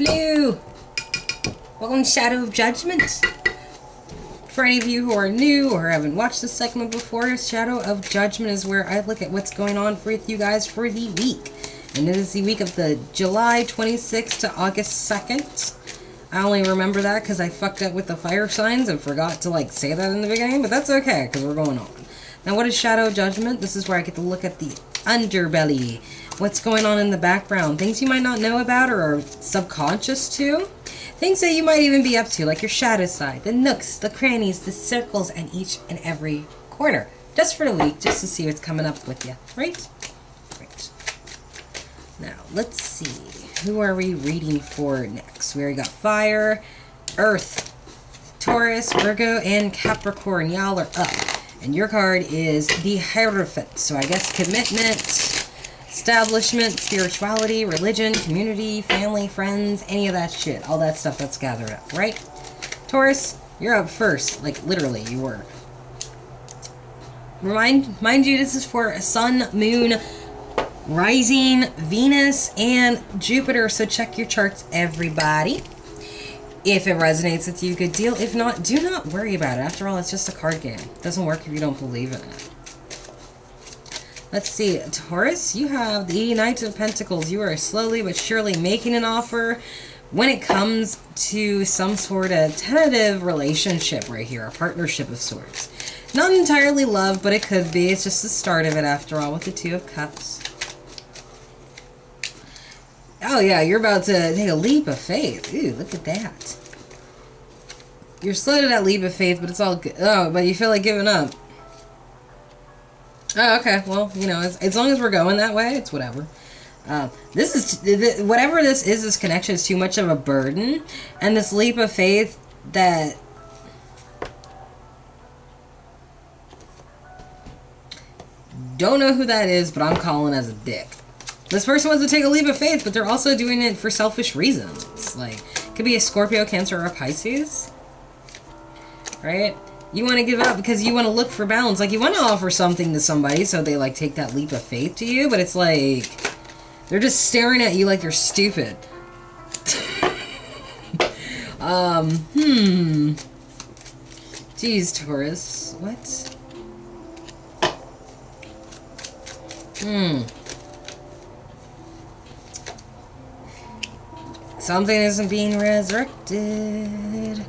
Hello! Welcome to Shadow of Judgment. For any of you who are new or haven't watched this segment before, Shadow of Judgment is where I look at what's going on with you guys for the week. And it is the week of the July 26th to August 2nd. I only remember that because I fucked up with the fire signs and forgot to like say that in the beginning, but that's okay because we're going on. Now, what is Shadow Judgment? This is where I get to look at the underbelly, what's going on in the background, things you might not know about or are subconscious to, things that you might even be up to, like your shadow side, the nooks, the crannies, the circles, and each and every corner, just for the week, just to see what's coming up with you, right? Right. Now, let's see. Who are we reading for next? We already got Fire, Earth, Taurus, Virgo, and Capricorn. Y'all are up. And your card is the Hierophant. So I guess commitment, establishment, spirituality, religion, community, family, friends, any of that shit. All that stuff that's gathered up, right? Taurus, you're up first. Like, literally, you were. Remind, mind you, this is for Sun, Moon, Rising, Venus, and Jupiter. So check your charts, everybody. If it resonates with you, good deal. If not, do not worry about it. After all, it's just a card game. It doesn't work if you don't believe in it. Let's see. Taurus, you have the Knight of Pentacles. You are slowly but surely making an offer when it comes to some sort of tentative relationship right here. A partnership of sorts. Not entirely love, but it could be. It's just the start of it after all with the Two of Cups. Oh yeah, you're about to take a leap of faith. Ooh, look at that. You're slow to that leap of faith, but it's all good. Oh, but you feel like giving up. Oh, okay. Well, you know, as, as long as we're going that way, it's whatever. Uh, this is, whatever this is, this connection is too much of a burden. And this leap of faith that don't know who that is, but I'm calling as a dick. This person wants to take a leap of faith, but they're also doing it for selfish reasons. Like, could be a Scorpio, Cancer, or a Pisces. Right? You want to give up because you want to look for balance. Like, you want to offer something to somebody so they, like, take that leap of faith to you, but it's like, they're just staring at you like you're stupid. um, hmm. Jeez, Taurus. What? Hmm. Something isn't being resurrected.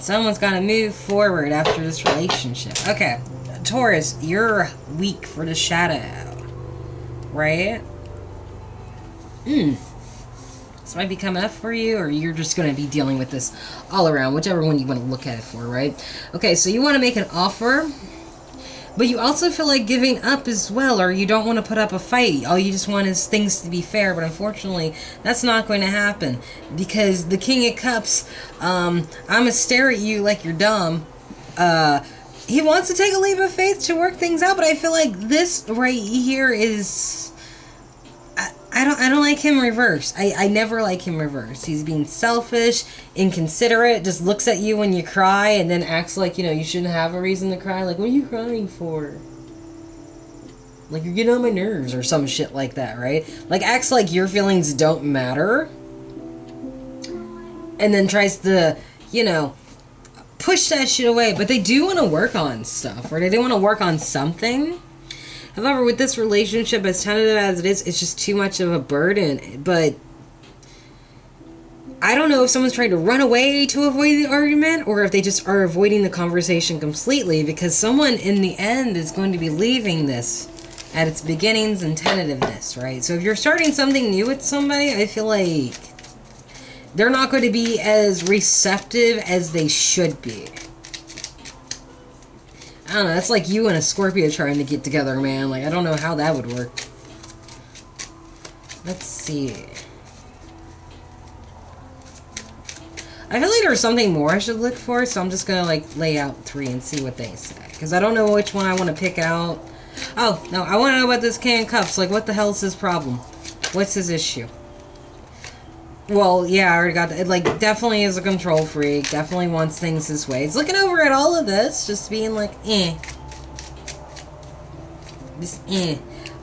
Someone's got to move forward after this relationship. Okay, Taurus, you're weak for the shadow. Right? Hmm. This might be coming up for you, or you're just going to be dealing with this all around, whichever one you want to look at it for, right? Okay, so you want to make an offer but you also feel like giving up as well, or you don't want to put up a fight. All you just want is things to be fair, but unfortunately, that's not going to happen because the King of Cups, um, I'm gonna stare at you like you're dumb. Uh, he wants to take a leap of faith to work things out, but I feel like this right here is I don't I don't like him reverse. I, I never like him reverse. He's being selfish, inconsiderate, just looks at you when you cry and then acts like, you know, you shouldn't have a reason to cry. Like, what are you crying for? Like you're getting on my nerves or some shit like that, right? Like acts like your feelings don't matter. And then tries to, you know, push that shit away. But they do want to work on stuff, or they do want to work on something However, with this relationship, as tentative as it is, it's just too much of a burden. But I don't know if someone's trying to run away to avoid the argument or if they just are avoiding the conversation completely because someone in the end is going to be leaving this at its beginnings and tentativeness, right? So if you're starting something new with somebody, I feel like they're not going to be as receptive as they should be. I don't know, that's like you and a Scorpio trying to get together, man. Like, I don't know how that would work. Let's see. I feel like there's something more I should look for, so I'm just gonna, like, lay out three and see what they say. Because I don't know which one I want to pick out. Oh, no, I want to know about this can Cups. Like, what the hell is his problem? What's his issue? Well, yeah, I already got that. It, like, definitely is a control freak. Definitely wants things his way. He's looking over at all of this, just being like, eh. Just, eh.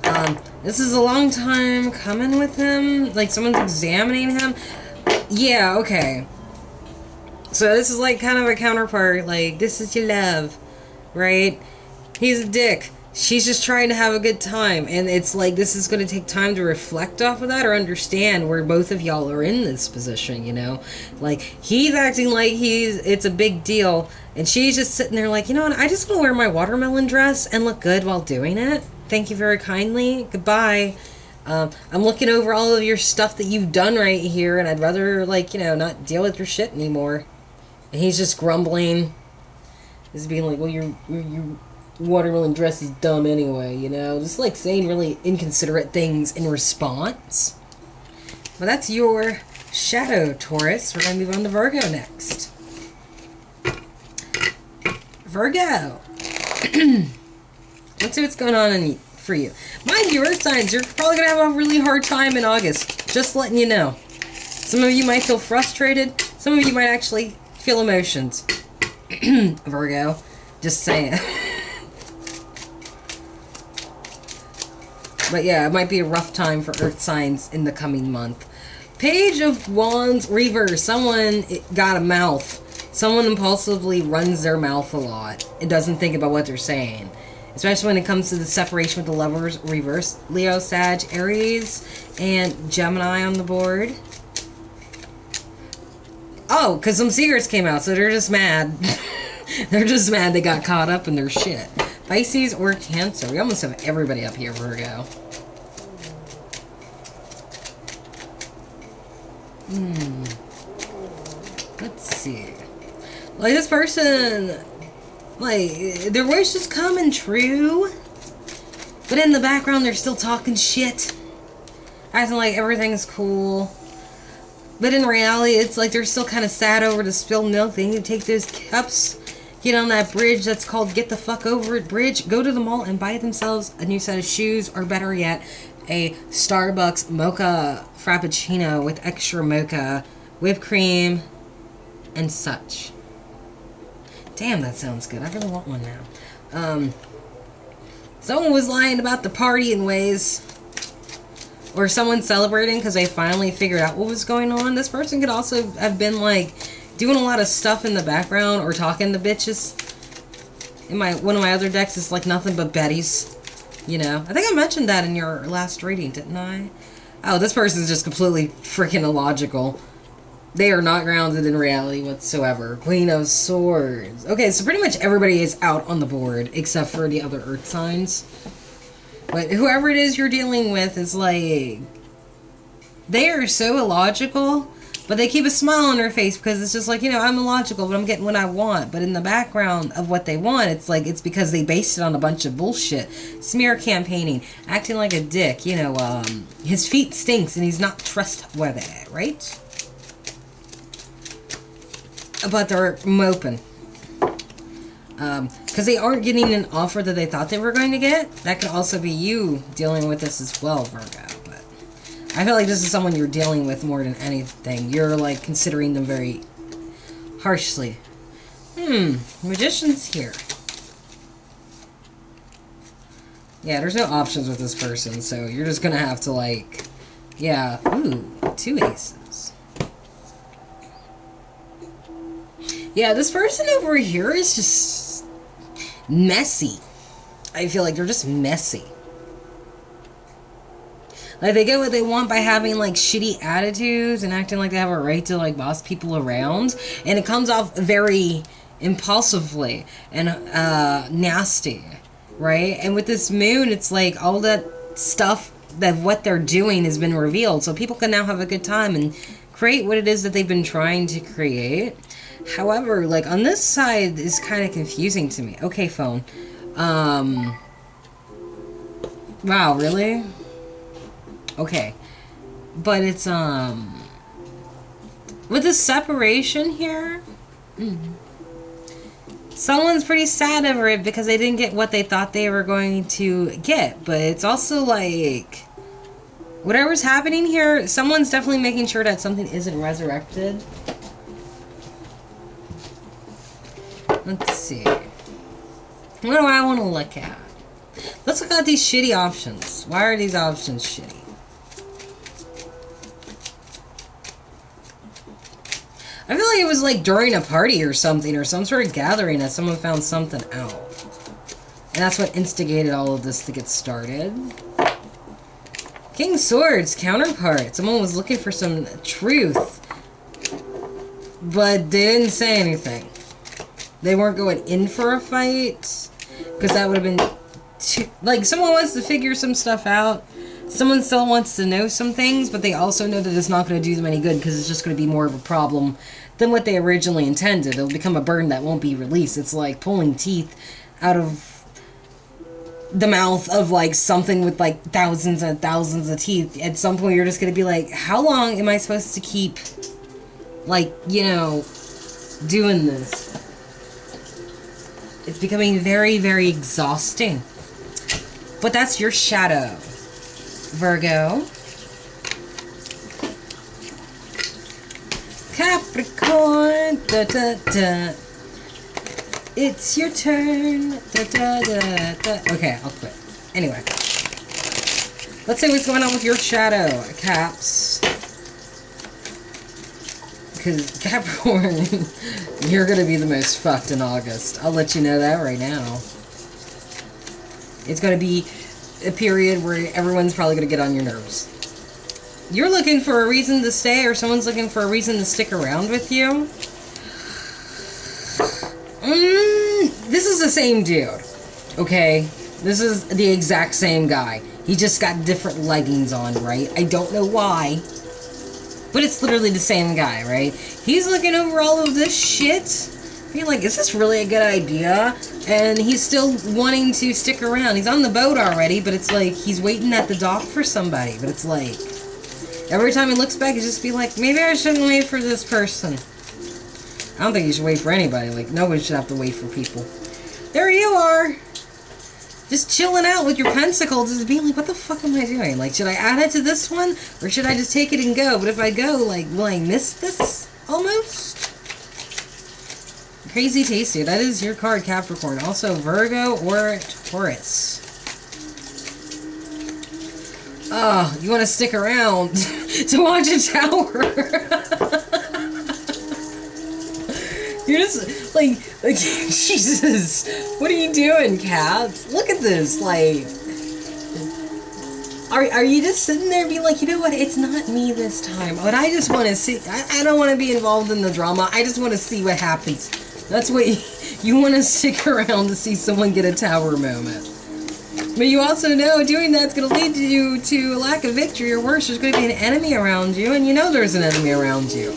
Um, this is a long time coming with him. Like, someone's examining him. Yeah, okay. So this is like kind of a counterpart. Like, this is your love, right? He's a dick. She's just trying to have a good time. And it's like this is going to take time to reflect off of that or understand where both of y'all are in this position, you know? Like, he's acting like he's it's a big deal. And she's just sitting there like, you know what? I just want to wear my watermelon dress and look good while doing it. Thank you very kindly. Goodbye. Um, I'm looking over all of your stuff that you've done right here, and I'd rather, like, you know, not deal with your shit anymore. And he's just grumbling. He's being like, well, your, your, your watermelon dress is dumb anyway, you know? Just, like, saying really inconsiderate things in response. Well, that's your shadow, Taurus. We're going to move on to Virgo next. Virgo. Let's see what's going on in, for you. Mind you, Earth signs, you're probably going to have a really hard time in August. Just letting you know. Some of you might feel frustrated. Some of you might actually feel emotions. Virgo. Just saying. but yeah, it might be a rough time for Earth signs in the coming month. Page of Wands reverse. Someone got a mouth. Someone impulsively runs their mouth a lot. It doesn't think about what they're saying especially when it comes to the separation with the lovers reverse. Leo, Sag, Aries, and Gemini on the board. Oh, because some secrets came out, so they're just mad. they're just mad they got caught up in their shit. Pisces or Cancer. We almost have everybody up here, Virgo. Hmm. Let's see. Like this person like, their wish is coming true. But in the background, they're still talking shit. Acting like everything's cool. But in reality, it's like they're still kind of sad over the spilled milk. They need to take those cups, get on that bridge that's called Get the Fuck Over It Bridge, go to the mall and buy themselves a new set of shoes, or better yet, a Starbucks mocha frappuccino with extra mocha, whipped cream, and such. Damn, that sounds good. I really want one now. Um, someone was lying about the party in ways. Or someone celebrating because they finally figured out what was going on. This person could also have been like doing a lot of stuff in the background or talking to bitches. In my one of my other decks is like nothing but Betty's. You know, I think I mentioned that in your last reading, didn't I? Oh, this person is just completely freaking illogical. They are not grounded in reality whatsoever. Queen of Swords. Okay, so pretty much everybody is out on the board except for the other Earth signs. But whoever it is you're dealing with is like... They are so illogical, but they keep a smile on their face because it's just like, you know, I'm illogical, but I'm getting what I want. But in the background of what they want, it's like, it's because they based it on a bunch of bullshit. Smear campaigning, acting like a dick, you know, um, his feet stinks and he's not trustworthy, right? but they're moping. Um, because they aren't getting an offer that they thought they were going to get. That could also be you dealing with this as well, Virgo. I feel like this is someone you're dealing with more than anything. You're like considering them very harshly. Hmm, magician's here. Yeah, there's no options with this person, so you're just gonna have to like, yeah, ooh, two aces. Yeah, this person over here is just messy. I feel like they're just messy. Like they get what they want by having like shitty attitudes and acting like they have a right to like boss people around, and it comes off very impulsively and uh, nasty, right? And with this moon, it's like all that stuff that what they're doing has been revealed, so people can now have a good time and create what it is that they've been trying to create. However, like on this side is kind of confusing to me. Okay, phone. Um. Wow, really? Okay. But it's, um. With the separation here. Mm, someone's pretty sad over it because they didn't get what they thought they were going to get. But it's also like. Whatever's happening here, someone's definitely making sure that something isn't resurrected. Let's see. What do I want to look at? Let's look at these shitty options. Why are these options shitty? I feel like it was like during a party or something, or some sort of gathering that someone found something out. And that's what instigated all of this to get started. King Swords, counterpart. Someone was looking for some truth. But they didn't say anything. They weren't going in for a fight. Because that would have been too... Like, someone wants to figure some stuff out. Someone still wants to know some things, but they also know that it's not going to do them any good because it's just going to be more of a problem than what they originally intended. It'll become a burden that won't be released. It's like pulling teeth out of the mouth of like something with like thousands and thousands of teeth. At some point, you're just gonna be like, how long am I supposed to keep, like, you know, doing this? It's becoming very, very exhausting. But that's your shadow, Virgo. Capricorn, da da da. It's your turn. Da, da, da, da. Okay, I'll quit. Anyway. Let's see what's going on with your shadow, Caps. Because Capricorn, you're going to be the most fucked in August. I'll let you know that right now. It's going to be a period where everyone's probably going to get on your nerves. You're looking for a reason to stay or someone's looking for a reason to stick around with you. Mm, this is the same dude. Okay? This is the exact same guy. He just got different leggings on, right? I don't know why. But it's literally the same guy, right? He's looking over all of this shit. Being like, is this really a good idea? And he's still wanting to stick around. He's on the boat already, but it's like he's waiting at the dock for somebody. But it's like, every time he looks back, he's just be like, maybe I shouldn't wait for this person. I don't think you should wait for anybody. Like, nobody should have to wait for people. There you are! Just chilling out with your pentacles, just being like, what the fuck am I doing? Like, should I add it to this one? Or should I just take it and go? But if I go, like, will I miss this? Almost? Crazy Tasty. That is your card, Capricorn. Also, Virgo or Taurus. Oh, you want to stick around to watch a tower. You're just like, like Jesus. What are you doing, Caps? Look at this, like. Are, are you just sitting there being like, you know what, it's not me this time, but I just want to see, I, I don't want to be involved in the drama, I just want to see what happens. That's what you, you want to stick around to see someone get a tower moment. But you also know doing that's going to lead you to a lack of victory or worse, there's going to be an enemy around you, and you know there's an enemy around you.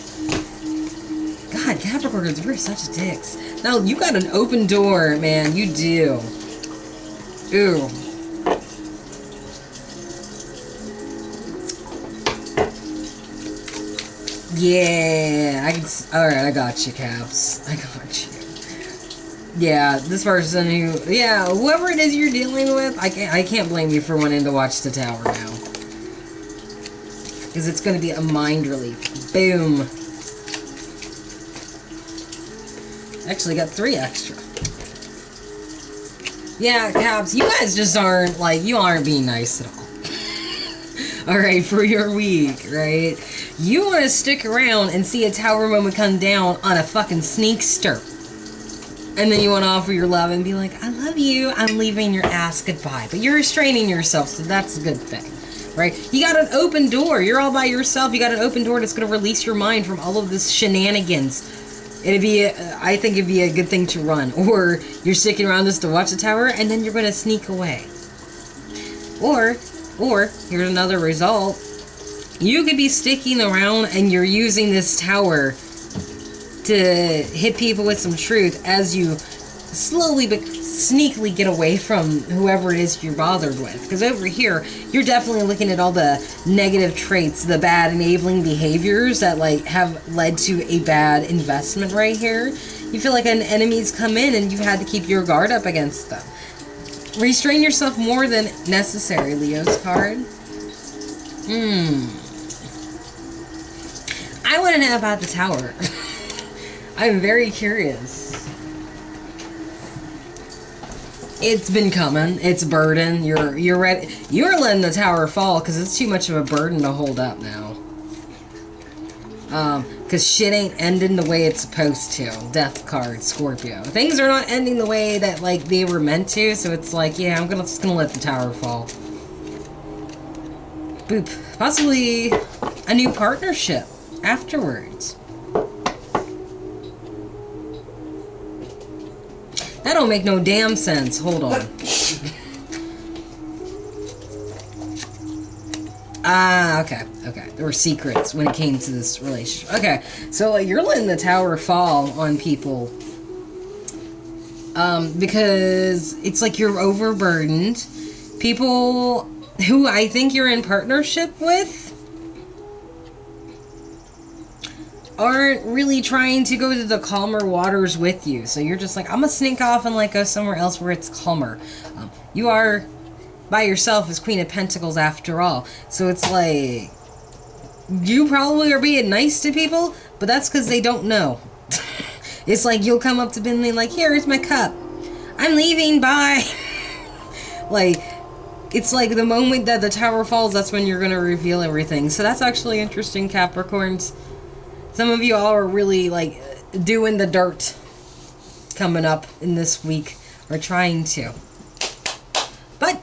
God, Capricorns, we're such dicks. Now, you got an open door, man. You do. Ooh. Yeah, I can. Alright, I got you, Caps. I got you. Yeah, this person who. Yeah, whoever it is you're dealing with, I can't, I can't blame you for wanting to watch the tower now. Because it's going to be a mind relief. Boom. Actually got three extra. Yeah, Caps, you guys just aren't, like, you aren't being nice at all. Alright, for your week, right? You want to stick around and see a tower moment come down on a fucking sneakster. And then you want to offer your love and be like, I love you, I'm leaving your ass goodbye. But you're restraining yourself, so that's a good thing. Right? You got an open door. You're all by yourself. You got an open door that's going to release your mind from all of this shenanigans It'd be, a, I think it'd be a good thing to run. Or you're sticking around just to watch the tower, and then you're going to sneak away. Or, or, here's another result. You could be sticking around and you're using this tower to hit people with some truth as you slowly but sneakily get away from whoever it is you're bothered with. Because over here, you're definitely looking at all the negative traits, the bad enabling behaviors that like have led to a bad investment right here. You feel like an enemy's come in and you've had to keep your guard up against them. Restrain yourself more than necessary, Leo's card. Hmm. I want to know about the tower. I'm very curious. It's been coming. It's a burden. You're you're ready. You're letting the tower fall because it's too much of a burden to hold up now. Um, Because shit ain't ending the way it's supposed to. Death card, Scorpio. Things are not ending the way that, like, they were meant to, so it's like, yeah, I'm gonna, just gonna let the tower fall. Boop. Possibly a new partnership afterwards. That don't make no damn sense. Hold on. Ah, okay, okay. There were secrets when it came to this relationship. Okay, so like, you're letting the tower fall on people. Um, because it's like you're overburdened. People who I think you're in partnership with aren't really trying to go to the calmer waters with you. So you're just like, I'm gonna sneak off and like go somewhere else where it's calmer. Um, you are by yourself as Queen of Pentacles after all. So it's like you probably are being nice to people, but that's because they don't know. it's like you'll come up to Binley like, here's my cup. I'm leaving, bye. like, it's like the moment that the tower falls, that's when you're going to reveal everything. So that's actually interesting, Capricorns. Some of you all are really, like, doing the dirt coming up in this week, or trying to. But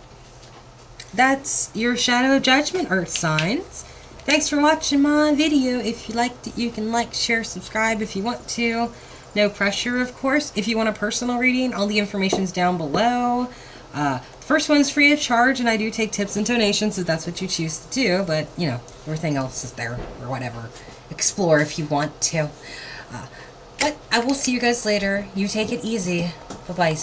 that's your shadow judgment earth signs. Thanks for watching my video. If you liked it you can like share subscribe if you want to. No pressure of course. If you want a personal reading all the information's down below. Uh, first one's free of charge and i do take tips and donations if that's what you choose to do but you know everything else is there or whatever explore if you want to. Uh, but i will see you guys later. You take it easy. Bye bye